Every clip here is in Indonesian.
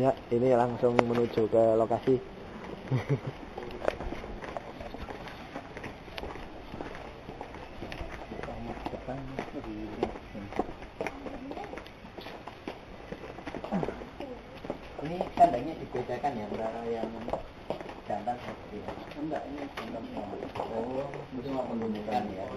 Ya, ini langsung menuju ke lokasi. Ini kandangnya dibedakan ya antara yang jantan seperti ya. Enggak, ini jantan. Oh, cuma menunjukkan ya.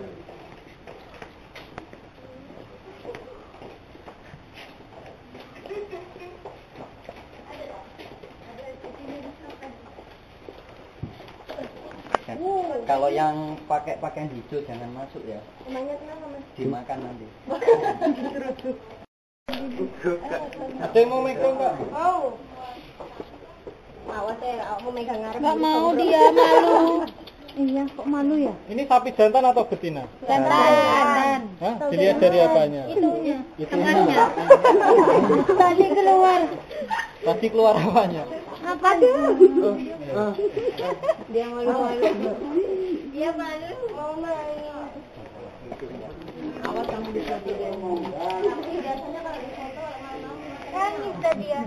Dan Kalau yang pakai pakaian hijau jangan masuk ya. Emangnya kenapa mas? Dimakan nanti. Ada yang mau megang Kak? Mau. Awas ya, aku megang ngarep. Nggak mau dia malu. Iya, kok malu ya? Ini sapi jantan atau betina? Jantan. Hah? Dilihat dari apanya? Itunya. Itunya. Tadi keluar. Pasti keluar apanya? Apa dia? Dia malu-malu. Dia malu, mau main. Awas kamu bisa dia. Tapi biasanya kalau di foto malu. Kan bisa dia.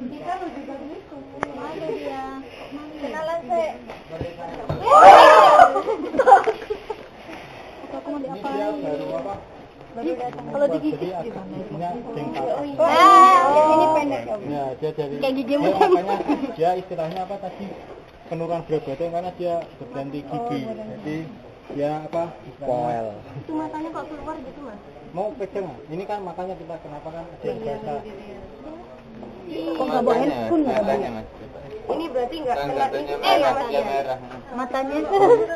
Bisa lo juga gitu. Malu dia. Kenalan saya. Aku mau diapain? Kalau digigit Jadi agak giginya jengkal. Ah, ini pendek ya. Ya, dia dari Kayak gigi mulut. makanya dia istilahnya apa tadi? Penurunan berat badan karena dia berganti gigi. Jadi dia apa? Poel. Itu matanya kok keluar gitu mas? Mau pegang? Ini kan makanya kita kenapa kan ada yang biasa. Kok nggak bawa handphone nggak bawa? Ini berarti nggak kena ini eh matanya. Matanya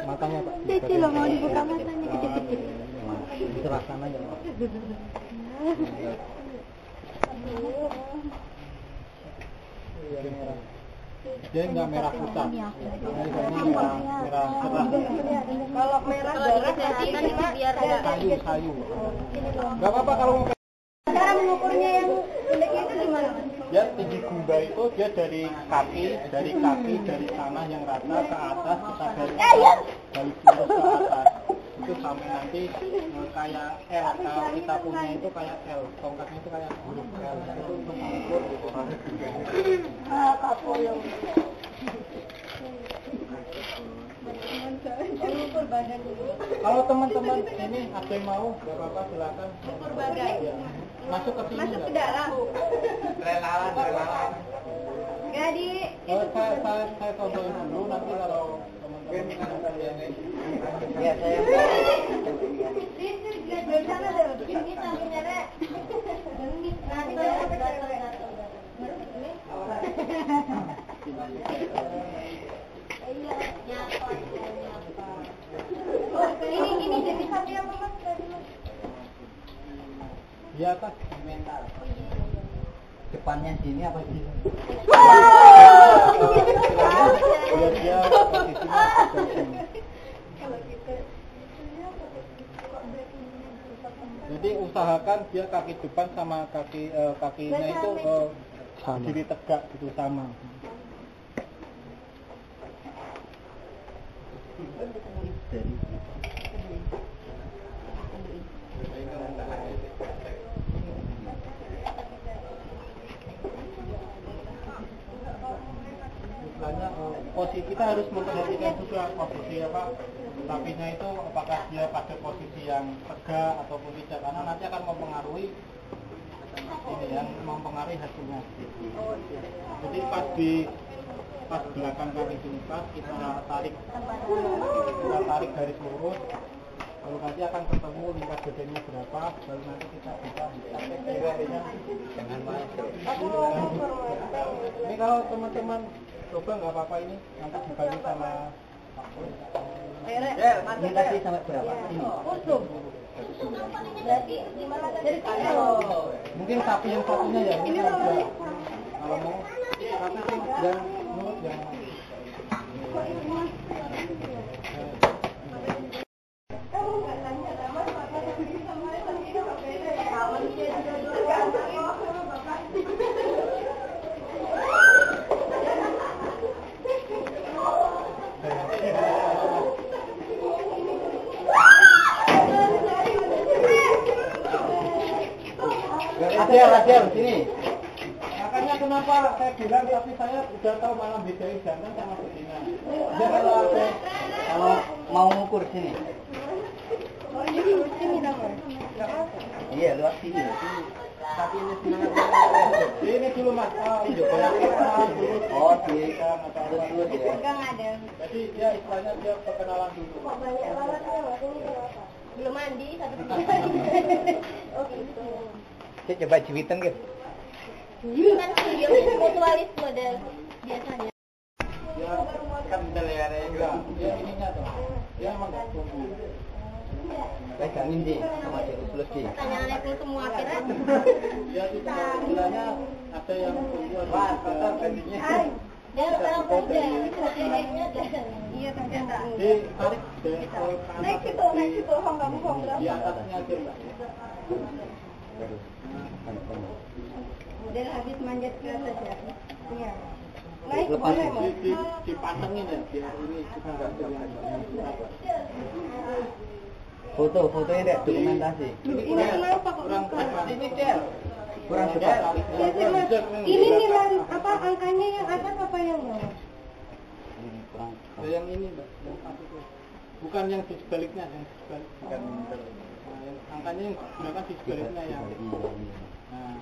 Matanya Pak. kecil loh, mau dibuka matanya kecil-kecil. Diserahkan aja. Pak. Dia merah. Dia nggak merah pucat. Merah merah cerah. Kalau merah darah berarti ini biar nggak Sayu sayu. Nggak apa-apa kalau mau Cara mengukurnya yang pendeknya itu gimana? dia tinggi gumba itu dia dari kaki dari kaki dari tanah yang rata ke atas kita dari atas dari lurus ke atas itu sampai nanti eh, kayak L kalau kita punya itu kayak L tongkatnya itu kayak huruf L itu untuk mengukur kalau teman-teman ini ada yang mau nggak apa-apa silakan Ukur badan. Ya. masuk ke sini Masuk ke dalam. Relawan, relawan. Nggak di Oh, saya saya saya contohin dulu nanti kalau Ya, di atas mental. Depannya sini apa sini? dia posisinya Jadi usahakan dia kaki depan sama kaki eh, kakinya itu eh, berdiri tegak gitu sama. Istilahnya eh, posisi kita harus memperhatikan juga posisi apa sapinya itu apakah dia pada posisi yang tegak ataupun tidak. Karena nanti akan mempengaruhi ini yang mempengaruhi hasilnya. Jadi pas di pas belakang kaki pas kita tarik kita tarik garis lurus. Lalu nanti akan ketemu lingkar badannya berapa baru nanti kita bisa Jangan ini kalau teman-teman coba nggak apa-apa ini nanti dibantu sama Pak Boy. Ya, ini tadi sampai berapa? Ini. Usum. Berarti gimana dari sini? mungkin sapi yang satunya ya ini kalau mau tapi sih yang menurut yang Kamu nggak tanya sama apa yang sama tadi apa beda ya? Kawan dia juga dulu sama bapak. Adel, Adel, sini. Makanya kenapa saya bilang tapi saya udah tahu malam bedain jantan sama betina. Ya kalau ada Kalau mau ngukur sini. Oh, sini. Iya, luas sini. tapi ini sebenarnya ini dulu mas. Oh, ini Oh, di Kan atau apa. terus ya. Pegang ada. Jadi dia istilahnya dia perkenalan dulu. Kok banyak banget ya? Belum mandi, satu pikiran. Saya coba jewitan gitu. Kan video mutualis model biasanya. Dia kan juga. Dia ininya tuh. Dia emang tumbuh. Sih sama si Uslus sih. Pertanyaannya itu semua. Dia itu istilahnya ada yang tumbuh. Wah, kotor gantinya. Dia sekarang kerja. Iya, kerja enggak. Di tarik Naik situ, naik situ, hong kamu hong Di atasnya aja mbak. Model habis manjat ke atas ya. Iya. Naik Lepas boleh, itu. Mas. Di, di, dipantengin ya biar ini nggak. Foto, fotonya deh dokumentasi. Loh, ini kenapa kok kurang ini del Kurang cepat. Iya. Ini nilai apa angkanya yang atas apa yang bawah? Ini kurang yang ini mbak bukan yang di sebaliknya yang di sebalik bukan yang angkanya yang digunakan di sebaliknya yang nah.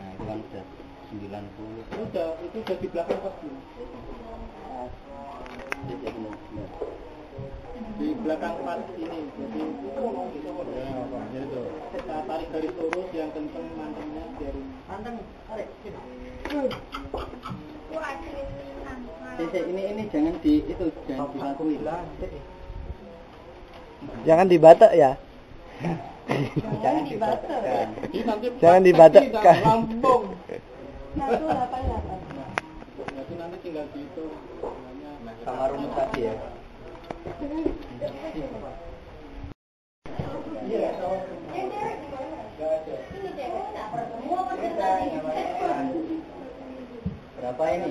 Nah, itu kan udah 90. itu udah itu udah di belakang kos Bu. di belakang pas ini jadi ya, itu? Kita tarik garis lurus yang kenceng mantengnya biar manteng tarik Wah, ini ini ini jangan di itu jangan dilakuin. Jangan dibatak ya. Jangan dibatalkan. Nanti Jangan tidak lambung satu delapan delapan. Berarti nanti tinggal dihitung namanya Sama rumus tadi ya. Berapa ini?